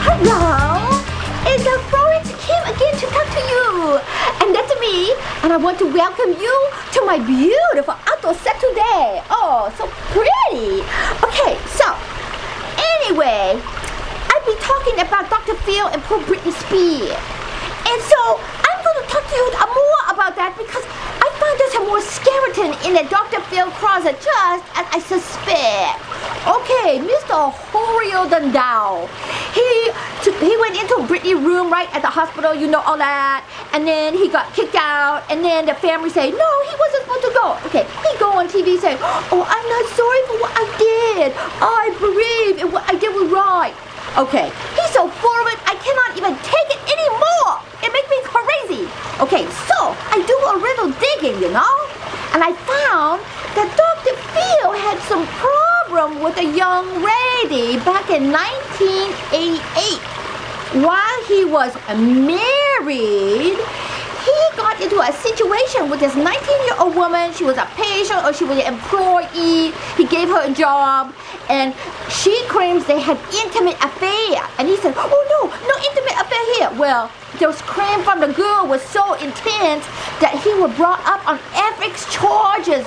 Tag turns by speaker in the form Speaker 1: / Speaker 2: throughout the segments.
Speaker 1: Hello! It's a Kim again to talk to you. And that's me. And I want to welcome you to my beautiful outdoor set today. Oh, so pretty. Okay, so anyway, I've been talking about Dr. Phil and poor Britney Spears. And so I'm going to talk to you more about that because I find there's a more skeleton in the Dr. Phil closet just as I suspect. Okay, Mr. Horio Dundao. He he went into Britney room right at the hospital, you know all that, and then he got kicked out, and then the family say no, he wasn't supposed to go. Okay, he go on TV say, oh, I'm not sorry for what I did. I believe what I did was right. Okay, he's so forward, I cannot even take it anymore. It makes me crazy. Okay, so I do a little digging, you know, and I found that Dr. Phil had some with a young lady back in 1988 while he was married, he got into a situation with this 19-year-old woman. She was a patient or she was an employee. He gave her a job, and she claims they had intimate affair. And he said, "Oh no, no intimate affair here." Well, those claims from the girl was so intense that he was brought up on ethics charges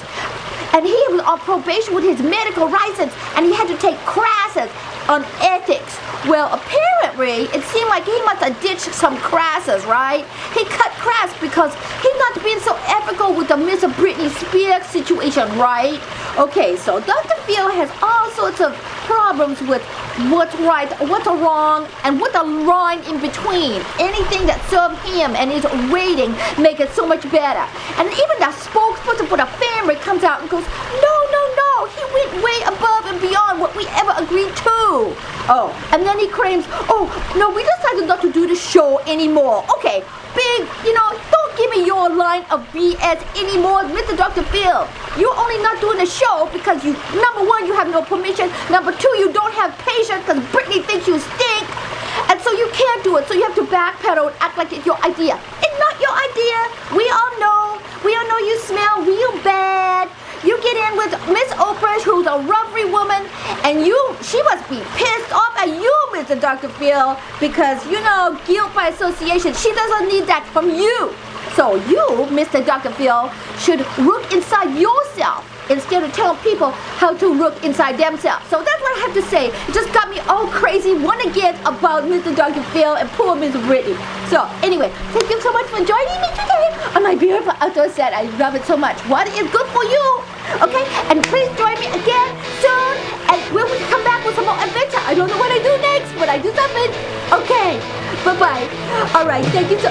Speaker 1: and he was on probation with his medical license and he had to take classes on ethics. Well, apparently, it seemed like he must have ditched some classes, right? He cut class because he's not being so ethical with the Miss Britney Spears situation, right? Okay, so Dr. Phil has all sorts of problems with what's right, what's wrong, and what the line in between. Anything that serves him and his rating make it so much better. And even the spokesperson for the comes out and goes, no, no, no, he went way above and beyond what we ever agreed to. Oh, and then he claims, oh, no, we decided not to do the show anymore. Okay, big, you know, don't give me your line of BS anymore, Mr. Dr. Phil. You're only not doing the show because you, number one, you have no permission. Number two, you don't have patience because Britney thinks you stink. And so you can't do it. So you have to backpedal and act like it's your idea. It's not your idea. We all know. We all know you smell real bad. You get in Miss Oprah, who's a rubbery woman, and you, she must be pissed off at you, Mr. Dr. Phil, because, you know, guilt by association, she doesn't need that from you. So you, Mr. Dr. Phil, should look inside yourself instead of telling people how to look inside themselves. So that's what I have to say. It just got me all crazy, one again, about Mr. Dr. Phil and poor Miss Britney. So anyway, thank you so much for joining me today on my beautiful outdoor set. I love it so much. What is good for you? Okay, and please join me again soon. And when we come back with some more adventure, I don't know what I do next, but I do something. Okay, bye-bye. All right, thank you so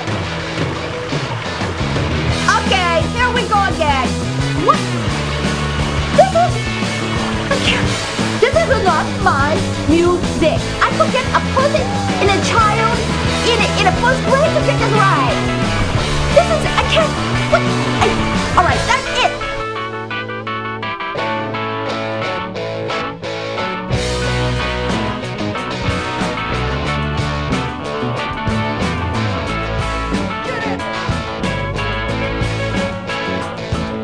Speaker 1: Okay, here we go again. What? This is... This is not my music. I could get a person and a child in a, in a first grade